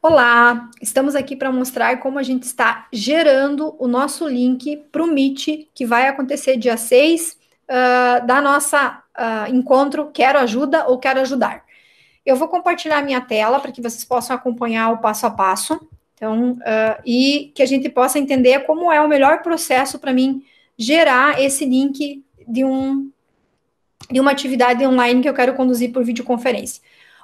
Olá, estamos aqui para mostrar como a gente está gerando o nosso link para o Meet, que vai acontecer dia 6 uh, da nossa uh, encontro Quero Ajuda ou Quero Ajudar. Eu vou compartilhar minha tela para que vocês possam acompanhar o passo a passo, então, uh, e que a gente possa entender como é o melhor processo para mim gerar esse link de, um, de uma atividade online que eu quero conduzir por videoconferência.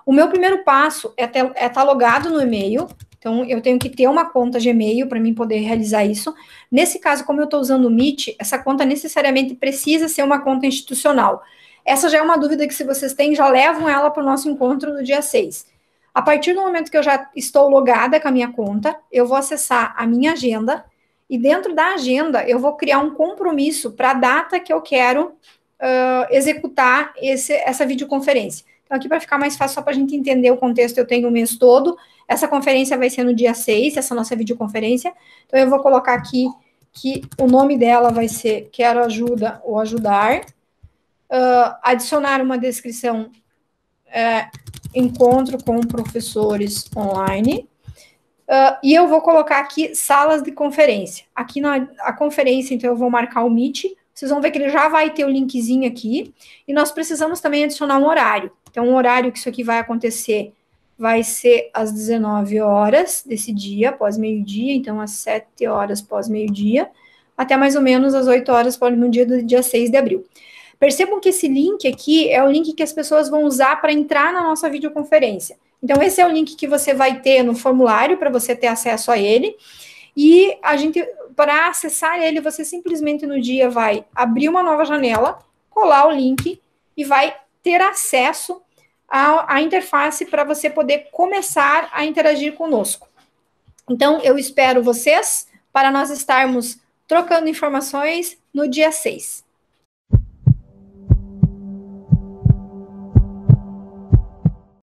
O meu primeiro passo é estar é tá logado no e-mail. Então, eu tenho que ter uma conta Gmail para mim poder realizar isso. Nesse caso, como eu estou usando o Meet, essa conta necessariamente precisa ser uma conta institucional. Essa já é uma dúvida que, se vocês têm, já levam ela para o nosso encontro no dia 6. A partir do momento que eu já estou logada com a minha conta, eu vou acessar a minha agenda e dentro da agenda eu vou criar um compromisso para a data que eu quero uh, executar esse, essa videoconferência. Então, aqui para ficar mais fácil, só para a gente entender o contexto, eu tenho o mês todo. Essa conferência vai ser no dia 6, essa nossa videoconferência. Então, eu vou colocar aqui que o nome dela vai ser Quero Ajuda ou Ajudar. Uh, adicionar uma descrição é, Encontro com professores online. Uh, e eu vou colocar aqui salas de conferência. Aqui na a conferência, então, eu vou marcar o Meet. Vocês vão ver que ele já vai ter o linkzinho aqui. E nós precisamos também adicionar um horário. Então, o horário que isso aqui vai acontecer vai ser às 19 horas desse dia, após meio-dia, então às 7 horas pós meio-dia, até mais ou menos às 8 horas pós meio-dia do dia 6 de abril. Percebam que esse link aqui é o link que as pessoas vão usar para entrar na nossa videoconferência. Então, esse é o link que você vai ter no formulário para você ter acesso a ele. E a gente, para acessar ele, você simplesmente no dia vai abrir uma nova janela, colar o link e vai ter acesso à, à interface para você poder começar a interagir conosco. Então, eu espero vocês para nós estarmos trocando informações no dia 6.